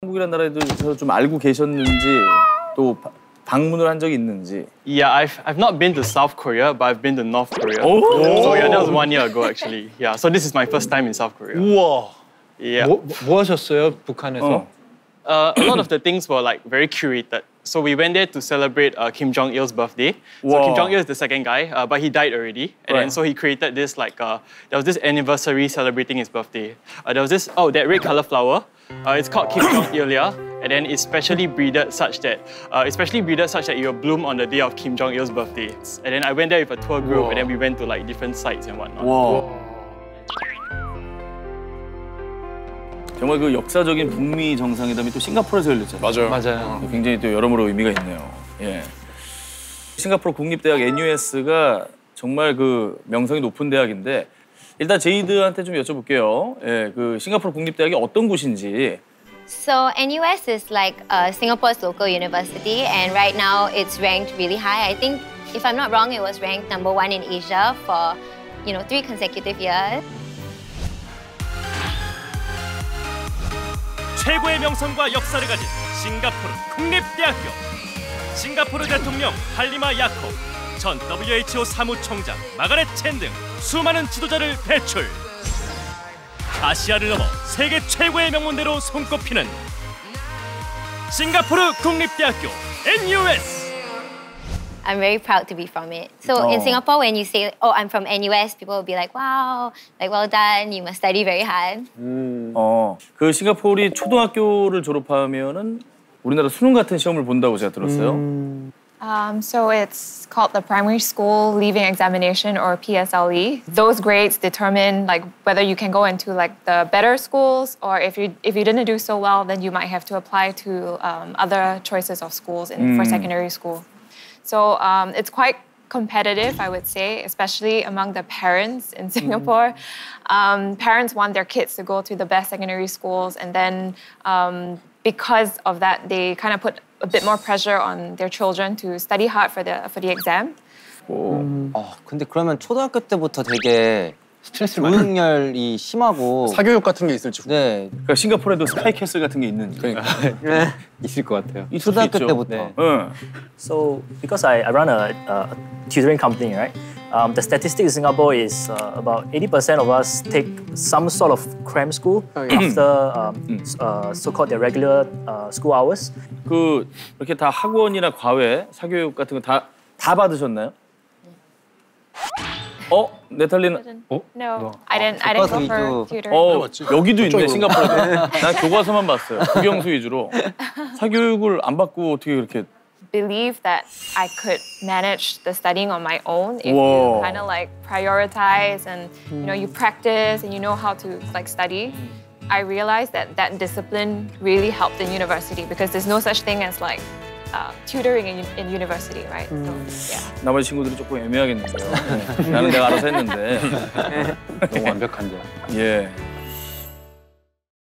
한국이라는 나라에 대해서 좀 알고 계셨는지 또 바- 방문을 한 적이 있는지. Yeah, I've I've not been to South Korea, but I've been to North Korea. Oh. So yeah, that was one year ago actually. Yeah, so this is my first time in South Korea. 우와. Yeah. 뭐, 뭐 하셨어요 북한에서? 어. Uh, a lot of the things were like very curated. So we went there to celebrate uh, Kim Jong Il's birthday. So Wow. Kim Jong Il is the second guy, uh, but he died already. And then Right. so he created this like uh, there was this anniversary celebrating his birthday. Uh, there was this oh that red color flower. Uh, it's called Kim Jong Ilia, and then it's specially breeded such that uh, it's specially breeded such that it will bloom on the day of Kim Jong Il's birthday. And then I went there with a tour group, and then we went to like different sites and whatnot. 와. 정말 그 역사적인 북미 정상회담이 또 싱가포르에서 열렸잖아요. 맞아요. 맞아요. 굉장히 또 여러모로 의미가 있네요. 예. 싱가포르 국립대학 NUS가 정말 그 명성이 높은 대학인데 일단 제이드한테 좀 여쭤볼게요. 예, 그 싱가포르 국립대학이 어떤 곳인지. So NUS is like uh, Singapore's local university, and right now it's ranked really high. I think, if I'm not wrong, it was ranked number one in Asia for, you know, three consecutive years. 최고의 명성과 역사를 가진 싱가포르 국립대학교 싱가포르 대통령 할리마 야코 전 WHO 사무총장 마가렛 첸 등 수많은 지도자를 배출 아시아를 넘어 세계 최고의 명문대로 손꼽히는 싱가포르 국립대학교 NUS I'm very proud to be from it. So in Oh. Singapore, when you say, "Oh, I'm from NUS," people will be like, "Wow, like well done. You must study very hard." 어, 그 싱가포르이 초등학교를 졸업하면은 우리나라 수능 같은 시험을 본다고 제가 들었어요. Um, so it's called the Primary School Leaving Examination or PSLE. Those grades determine like whether you can go into like the better schools or if you if you didn't do so well, then you might have to apply to um, other choices of schools in, for secondary school. So um, it's quite competitive, I would say, especially among the parents in Singapore. Um, parents want their kids to go to the best secondary schools, and then um, because of that, they kind of put a bit more pressure on their children to study hard for the for the exam. 아, 근데 그러면 초등학교 때부터 되게 스트레스를 많이. 교육열이 심하고 사교육 같은 게 있을지. 네 그러니까 싱가포르에도 스카이캐슬 같은 게 있는지. 그러니까. 있을 것 같아요. 초등학교 있죠. 때부터. 네. 응. So because I, I run a, a tutoring company, right? Um, the statistic in Singapore is uh, about 80% of us take some sort of cram school after um, s- uh, so-called their regular uh, school hours. 그 이렇게 다 학원이나 과외, 사교육 같은 거 다 다 받으셨나요? 어, 네탈리는 어? No, I didn't. I didn't go for tutoring. 어? 여기도 있네. 싱가포르에. 난 교과서만 봤어요. 국영수 위주로. 사교육을 안 받고 어떻게 그렇게 believe that I could manage the studying on my own if Whoa. you kind of like prioritize and you know you practice and you know how to like study. I realized that that discipline really helped in university because there's no such thing as like uh, tutoring in, in university, right? So yeah. 나머지 친구들이 조금 애매하겠는데요. 네. 나는 내가 알아서 했는데. 너무 완벽한데요. 예.